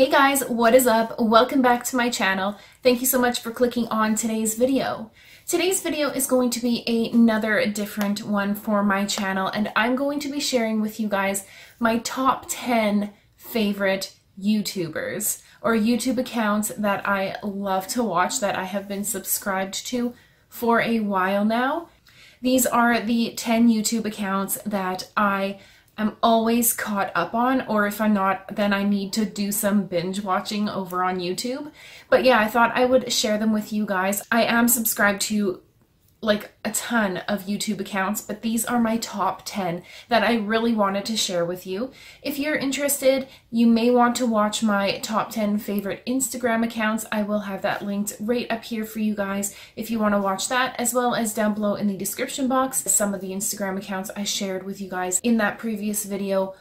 Hey guys, what is up? Welcome back to my channel. Thank you so much for clicking on today's video. Today's video is going to be another different one for my channel and I'm going to be sharing with you guys my top 10 favorite YouTubers or YouTube accounts that I love to watch that I have been subscribed to for a while now. These are the 10 YouTube accounts that I am always caught up on, or if I'm not, then I need to do some binge watching over on YouTube. But yeah, I thought I would share them with you guys. I am subscribed to like a ton of YouTube accounts, but these are my top 10 that I really wanted to share with you. If you're interested, you may want to watch my top 10 favorite Instagram accounts. I will have that linked right up here for you guys if you want to watch that, as well as down below in the description box. Some of the Instagram accounts I shared with you guys in that previous video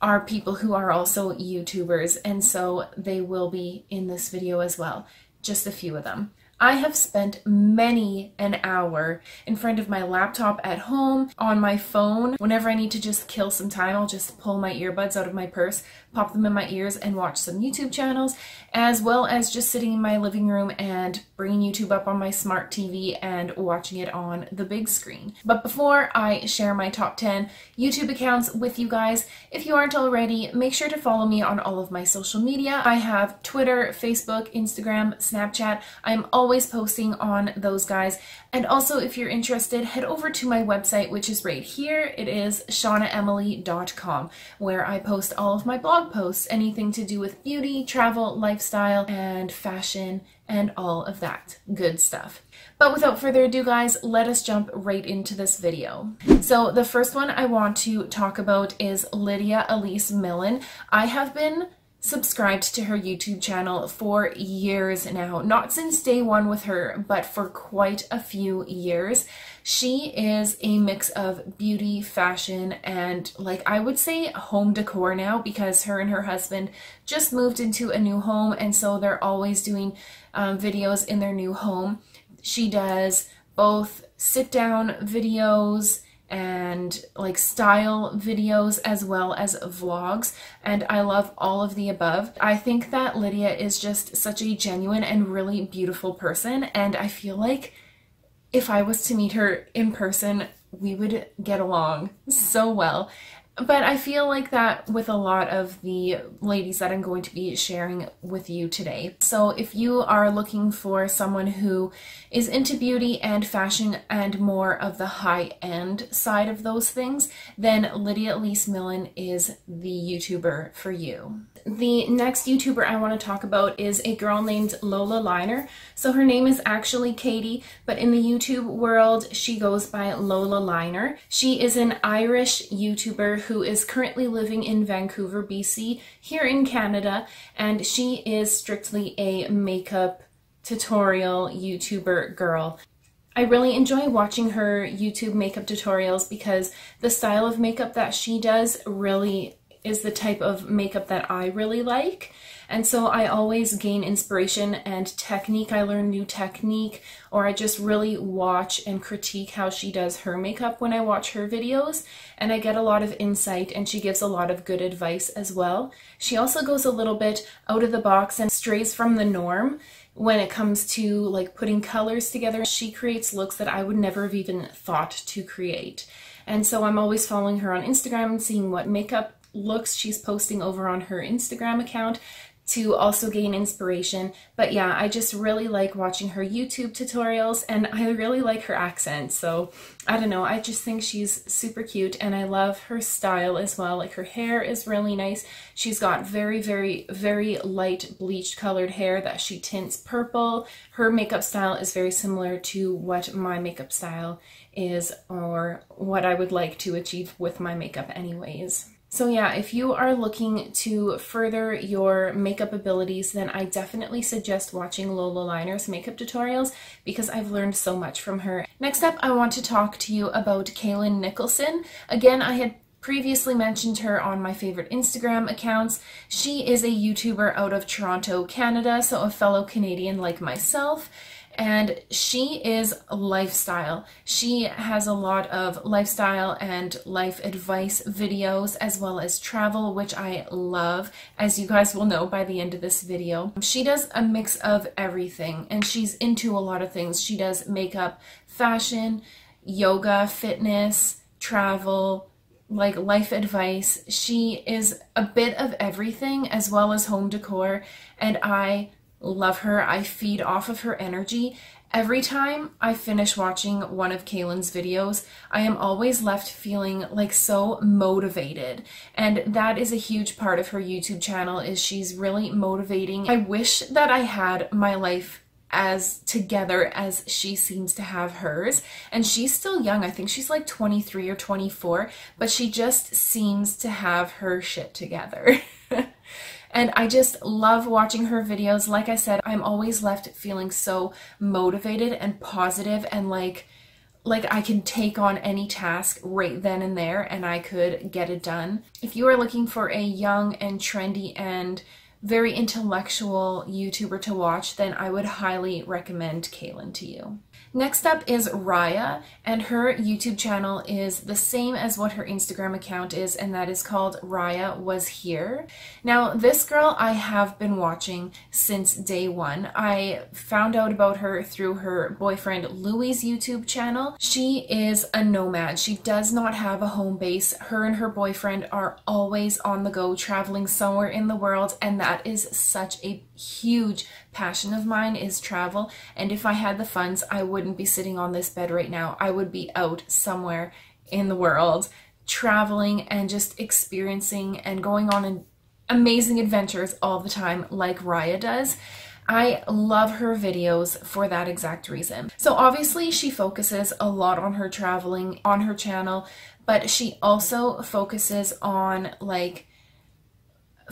are people who are also YouTubers, and so they will be in this video as well. Just a few of them. I have spent many an hour in front of my laptop at home, on my phone. Whenever I need to just kill some time, I'll just pull my earbuds out of my purse, pop them in my ears, and watch some YouTube channels, as well as just sitting in my living room and bringing YouTube up on my smart TV and watching it on the big screen. But before I share my top 10 YouTube accounts with you guys, if you aren't already, make sure to follow me on all of my social media. I have Twitter, Facebook, Instagram, Snapchat. I'm always always posting on those guys. And also, if you're interested, head over to my website, which is right here. It is shaunaemily.com, where I post all of my blog posts, anything to do with beauty, travel, lifestyle, and fashion, and all of that good stuff. But without further ado, guys, let us jump right into this video. So the first one I want to talk about is Lydia Elise Millen. I have been subscribed to her YouTube channel for years now. Not since day one with her, but for quite a few years. She is a mix of beauty, fashion, and like I would say home decor now because her and her husband just moved into a new home and so they're always doing um, videos in their new home. She does both sit down videos and like style videos as well as vlogs and I love all of the above. I think that Lydia is just such a genuine and really beautiful person and I feel like if I was to meet her in person we would get along so well but I feel like that with a lot of the ladies that I'm going to be sharing with you today. So if you are looking for someone who is into beauty and fashion and more of the high-end side of those things, then Lydia Elise Millen is the YouTuber for you. The next YouTuber I want to talk about is a girl named Lola Liner. So her name is actually Katie, but in the YouTube world, she goes by Lola Liner. She is an Irish YouTuber who is currently living in Vancouver, BC, here in Canada, and she is strictly a makeup tutorial YouTuber girl. I really enjoy watching her YouTube makeup tutorials because the style of makeup that she does really is the type of makeup that I really like. And so I always gain inspiration and technique. I learn new technique or I just really watch and critique how she does her makeup when I watch her videos. And I get a lot of insight and she gives a lot of good advice as well. She also goes a little bit out of the box and strays from the norm when it comes to like putting colors together. She creates looks that I would never have even thought to create. And so I'm always following her on Instagram and seeing what makeup looks she's posting over on her Instagram account to also gain inspiration. But yeah, I just really like watching her YouTube tutorials and I really like her accent. So I don't know, I just think she's super cute and I love her style as well. Like her hair is really nice. She's got very, very, very light bleached colored hair that she tints purple. Her makeup style is very similar to what my makeup style is or what I would like to achieve with my makeup anyways. So yeah, if you are looking to further your makeup abilities, then I definitely suggest watching Lola Liner's makeup tutorials because I've learned so much from her. Next up, I want to talk to you about Kalyn Nicholson. Again, I had previously mentioned her on my favorite Instagram accounts. She is a YouTuber out of Toronto, Canada, so a fellow Canadian like myself and she is lifestyle. She has a lot of lifestyle and life advice videos as well as travel, which I love, as you guys will know by the end of this video. She does a mix of everything and she's into a lot of things. She does makeup, fashion, yoga, fitness, travel, like life advice. She is a bit of everything as well as home decor, and I love her. I feed off of her energy. Every time I finish watching one of Kalyn's videos, I am always left feeling like so motivated. And that is a huge part of her YouTube channel is she's really motivating. I wish that I had my life as together as she seems to have hers. And she's still young. I think she's like 23 or 24, but she just seems to have her shit together. and I just love watching her videos. Like I said, I'm always left feeling so motivated and positive and like like I can take on any task right then and there and I could get it done. If you are looking for a young and trendy and very intellectual YouTuber to watch, then I would highly recommend Kalyn to you. Next up is Raya, and her YouTube channel is the same as what her Instagram account is, and that is called Raya Was Here. Now, this girl I have been watching since day one. I found out about her through her boyfriend Louie's YouTube channel. She is a nomad. She does not have a home base. Her and her boyfriend are always on the go, traveling somewhere in the world, and that is such a huge passion of mine is travel. And if I had the funds, I wouldn't be sitting on this bed right now. I would be out somewhere in the world traveling and just experiencing and going on amazing adventures all the time like Raya does. I love her videos for that exact reason. So obviously she focuses a lot on her traveling on her channel, but she also focuses on like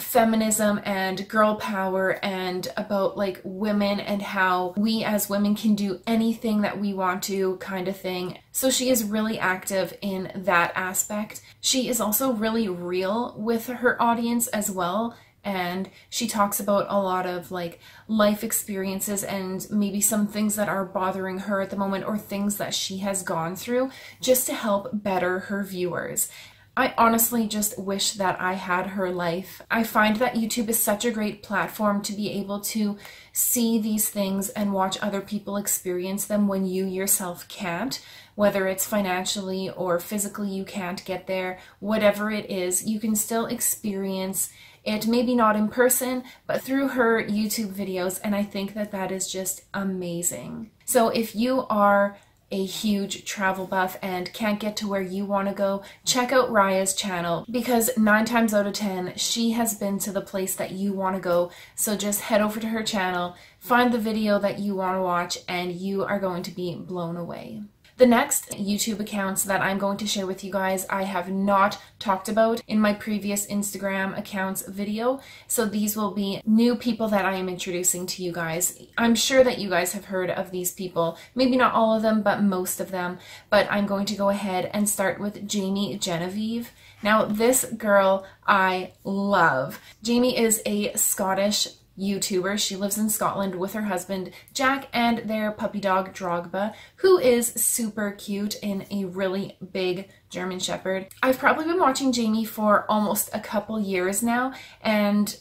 feminism and girl power and about like women and how we as women can do anything that we want to kind of thing. So she is really active in that aspect. She is also really real with her audience as well and she talks about a lot of like life experiences and maybe some things that are bothering her at the moment or things that she has gone through just to help better her viewers. I honestly just wish that I had her life. I find that YouTube is such a great platform to be able to see these things and watch other people experience them when you yourself can't, whether it's financially or physically you can't get there, whatever it is, you can still experience it maybe not in person, but through her YouTube videos, and I think that that is just amazing. So if you are a huge travel buff and can't get to where you want to go, check out Raya's channel because nine times out of 10, she has been to the place that you want to go. So just head over to her channel, find the video that you want to watch, and you are going to be blown away. The next YouTube accounts that I'm going to share with you guys, I have not talked about in my previous Instagram accounts video. So these will be new people that I am introducing to you guys. I'm sure that you guys have heard of these people. Maybe not all of them, but most of them. But I'm going to go ahead and start with Jamie Genevieve. Now, this girl I love. Jamie is a Scottish YouTuber. She lives in Scotland with her husband Jack and their puppy dog Drogba, who is super cute and a really big German Shepherd. I've probably been watching Jamie for almost a couple years now, and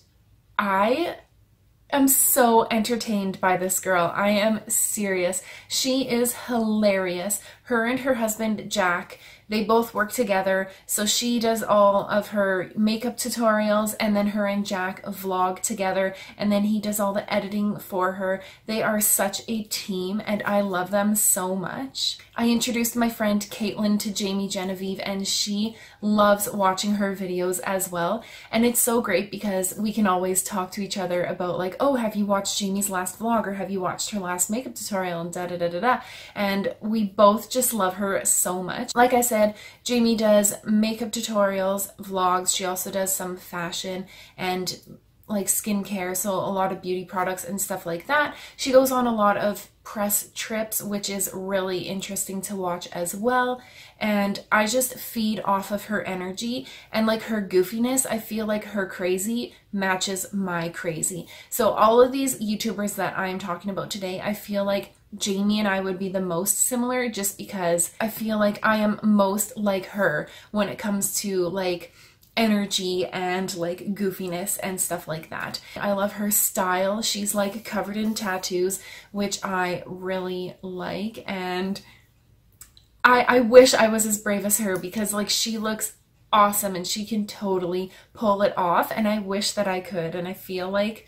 I am so entertained by this girl. I am serious. She is hilarious. Her and her husband Jack they both work together. So she does all of her makeup tutorials and then her and Jack vlog together and then he does all the editing for her. They are such a team and I love them so much. I introduced my friend Caitlin to Jamie Genevieve and she loves watching her videos as well. And it's so great because we can always talk to each other about like, oh, have you watched Jamie's last vlog or have you watched her last makeup tutorial and da da da da da. And we both just love her so much. Like I said, Jamie does makeup tutorials, vlogs. She also does some fashion and like skincare, so a lot of beauty products and stuff like that. She goes on a lot of press trips, which is really interesting to watch as well. And I just feed off of her energy and like her goofiness. I feel like her crazy matches my crazy. So all of these YouTubers that I'm talking about today, I feel like Jamie and I would be the most similar just because I feel like I am most like her when it comes to like energy and like goofiness and stuff like that. I love her style. She's like covered in tattoos, which I really like and I I wish I was as brave as her because like she looks awesome and she can totally pull it off and I wish that I could and I feel like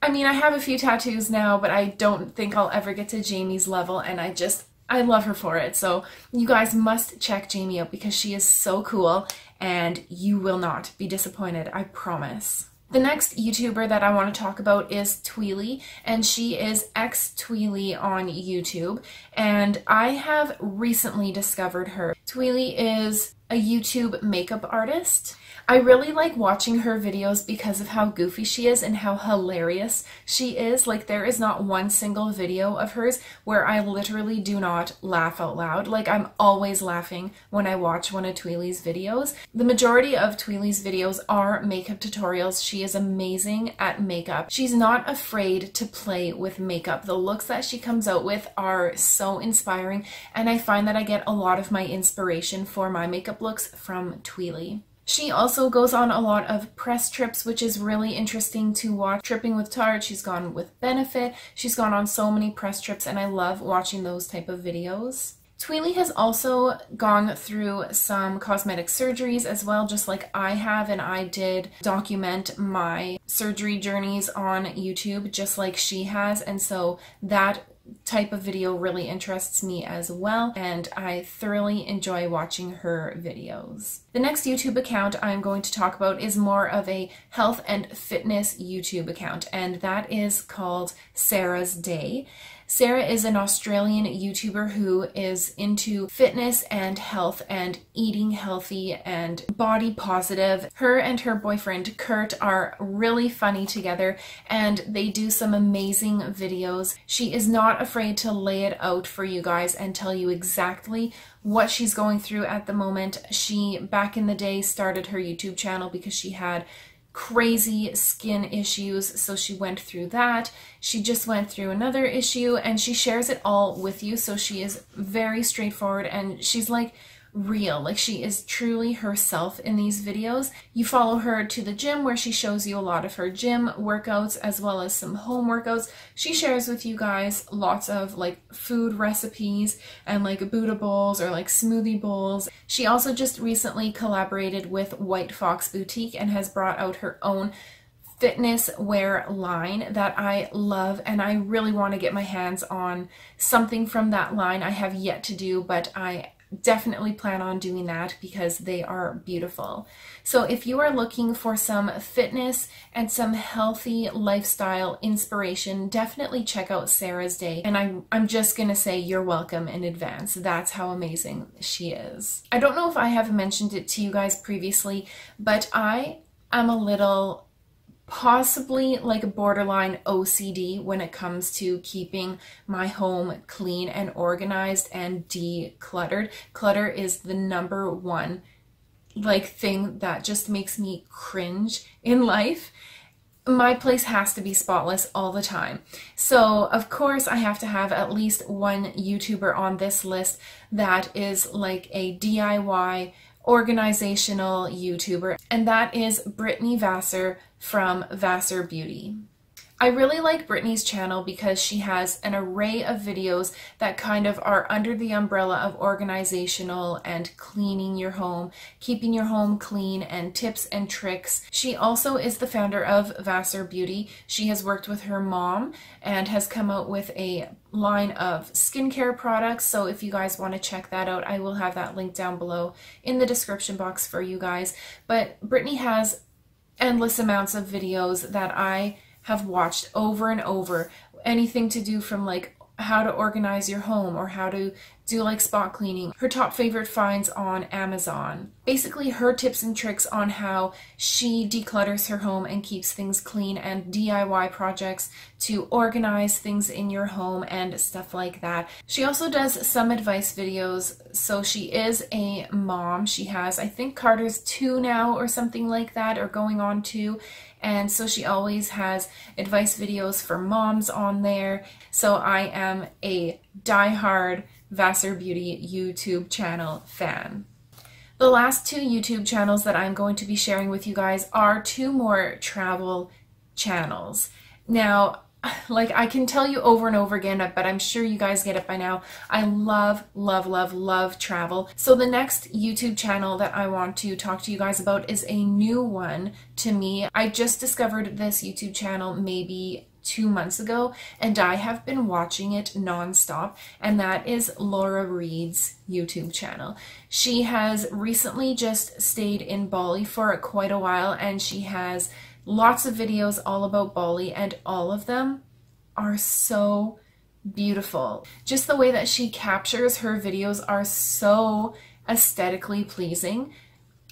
I mean I have a few tattoos now but I don't think I'll ever get to Jamie's level and I just I love her for it. So you guys must check Jamie out because she is so cool and you will not be disappointed, I promise. The next YouTuber that I want to talk about is ThuyLe, and she is xThuyLe on YouTube, and I have recently discovered her. ThuyLe is a YouTube makeup artist. I really like watching her videos because of how goofy she is and how hilarious she is. Like there is not one single video of hers where I literally do not laugh out loud. Like I'm always laughing when I watch one of ThuyLe's videos. The majority of ThuyLe's videos are makeup tutorials. She is amazing at makeup. She's not afraid to play with makeup. The looks that she comes out with are so inspiring and I find that I get a lot of my inspiration for my makeup looks from ThuyLe. She also goes on a lot of press trips, which is really interesting to watch. Tripping with Tarte, she's gone with Benefit, she's gone on so many press trips, and I love watching those type of videos. ThuyLe has also gone through some cosmetic surgeries as well, just like I have, and I did document my surgery journeys on YouTube just like she has, and so that type of video really interests me as well and I thoroughly enjoy watching her videos. The next YouTube account I'm going to talk about is more of a health and fitness YouTube account and that is called Sarah's Day. Sarah is an Australian YouTuber who is into fitness and health and eating healthy and body positive. Her and her boyfriend Kurt are really funny together and they do some amazing videos. She is not afraid to lay it out for you guys and tell you exactly what she's going through at the moment. She, back in the day, started her YouTube channel because she had crazy skin issues. So she went through that. She just went through another issue and she shares it all with you. So she is very straightforward and she's like real. Like she is truly herself in these videos. You follow her to the gym where she shows you a lot of her gym workouts as well as some home workouts. She shares with you guys lots of like food recipes and like Buddha bowls or like smoothie bowls. She also just recently collaborated with White Fox Boutique and has brought out her own fitness wear line that I love and I really want to get my hands on something from that line I have yet to do but I definitely plan on doing that because they are beautiful. So if you are looking for some fitness and some healthy lifestyle inspiration, definitely check out Sarah's Day. And I'm, I'm just going to say you're welcome in advance. That's how amazing she is. I don't know if I have mentioned it to you guys previously, but I am a little possibly like borderline OCD when it comes to keeping my home clean and organized and decluttered. Clutter is the number one like thing that just makes me cringe in life. My place has to be spotless all the time. So, of course, I have to have at least one YouTuber on this list that is like a DIY organizational YouTuber, and that is Brittany Vasseur from Vasseur Beauty. I really like Brittany's channel because she has an array of videos that kind of are under the umbrella of organizational and cleaning your home, keeping your home clean, and tips and tricks. She also is the founder of Vasseur Beauty. She has worked with her mom and has come out with a line of skincare products. So if you guys want to check that out, I will have that link down below in the description box for you guys. But Brittany has endless amounts of videos that I have watched over and over. Anything to do from like how to organize your home or how to do like spot cleaning. Her top favorite finds on Amazon. Basically her tips and tricks on how she declutters her home and keeps things clean and DIY projects to organize things in your home and stuff like that. She also does some advice videos. So she is a mom. She has, I think Carter's two now or something like that or going on two. And so she always has advice videos for moms on there. So I am a die-hard Vasseur Beauty YouTube channel fan. The last two YouTube channels that I'm going to be sharing with you guys are two more travel channels. Now, like I can tell you over and over again, but I'm sure you guys get it by now. I love, love, love, love travel. So the next YouTube channel that I want to talk to you guys about is a new one to me. I just discovered this YouTube channel maybe two months ago and I have been watching it nonstop and that is Laura Reid's YouTube channel. She has recently just stayed in Bali for quite a while and she has lots of videos all about Bali and all of them are so beautiful. Just the way that she captures her videos are so aesthetically pleasing.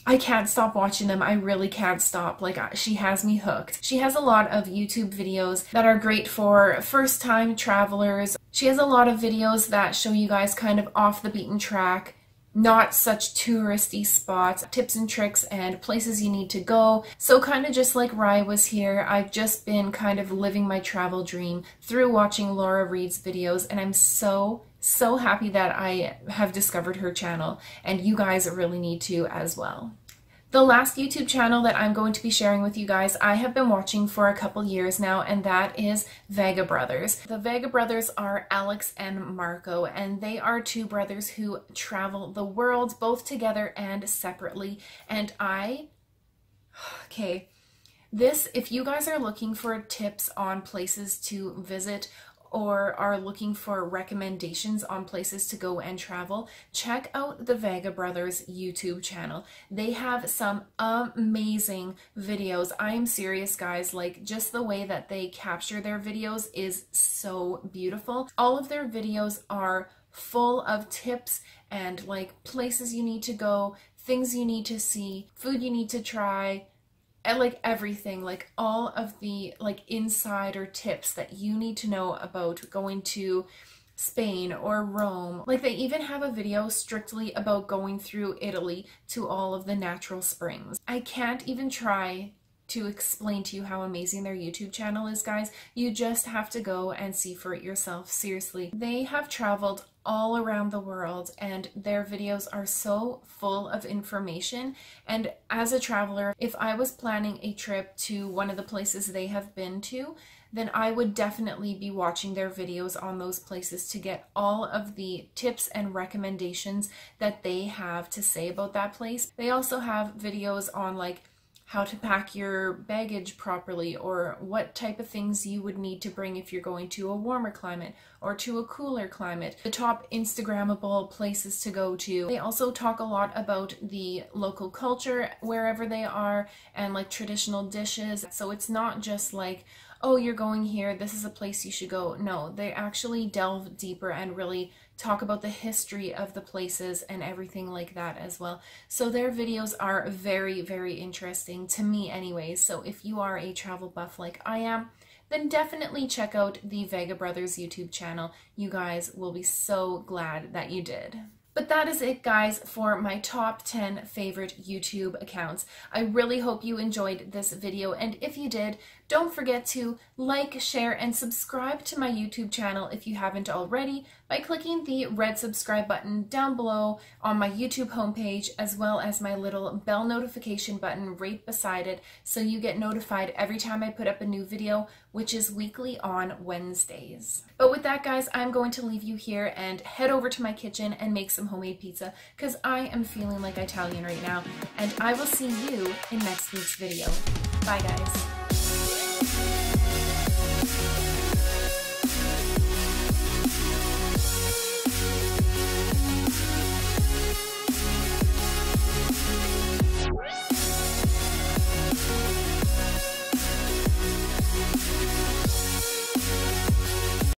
I can't stop watching them. I really can't stop. Like, she has me hooked. She has a lot of YouTube videos that are great for first time travelers. She has a lot of videos that show you guys kind of off the beaten track not such touristy spots, tips and tricks and places you need to go. So kind of just like Raya was here, I've just been kind of living my travel dream through watching Laura Reid's videos and I'm so so happy that I have discovered her channel and you guys really need to as well. The last YouTube channel that I'm going to be sharing with you guys, I have been watching for a couple years now, and that is Vaga Brothers. The Vaga Brothers are Alex and Marco, and they are two brothers who travel the world both together and separately. And I, okay, this, if you guys are looking for tips on places to visit or are looking for recommendations on places to go and travel, check out the Vaga Brothers YouTube channel. They have some amazing videos. I am serious, guys. Like, just the way that they capture their videos is so beautiful. All of their videos are full of tips and like places you need to go, things you need to see, food you need to try, like everything, like all of the like insider tips that you need to know about going to Spain or Rome. Like they even have a video strictly about going through Italy to all of the natural springs. I can't even try to explain to you how amazing their YouTube channel is, guys. You just have to go and see for it yourself. Seriously. They have traveled all around the world and their videos are so full of information and as a traveler if I was planning a trip to one of the places they have been to then I would definitely be watching their videos on those places to get all of the tips and recommendations that they have to say about that place. They also have videos on like how to pack your baggage properly or what type of things you would need to bring if you're going to a warmer climate or to a cooler climate, the top Instagrammable places to go to. They also talk a lot about the local culture wherever they are and like traditional dishes. So it's not just like, oh, you're going here, this is a place you should go. No, they actually delve deeper and really talk about the history of the places and everything like that as well. So their videos are very, very interesting to me anyways. So if you are a travel buff like I am, then definitely check out the Vaga Brothers YouTube channel. You guys will be so glad that you did. But that is it, guys, for my top 10 favorite YouTube accounts. I really hope you enjoyed this video, and if you did, don't forget to like, share, and subscribe to my YouTube channel if you haven't already by clicking the red subscribe button down below on my YouTube homepage, as well as my little bell notification button right beside it so you get notified every time I put up a new video, which is weekly on Wednesdays. But with that, guys, I'm going to leave you here and head over to my kitchen and make some homemade pizza because I am feeling like Italian right now, and I will see you in next week's video. Bye, guys.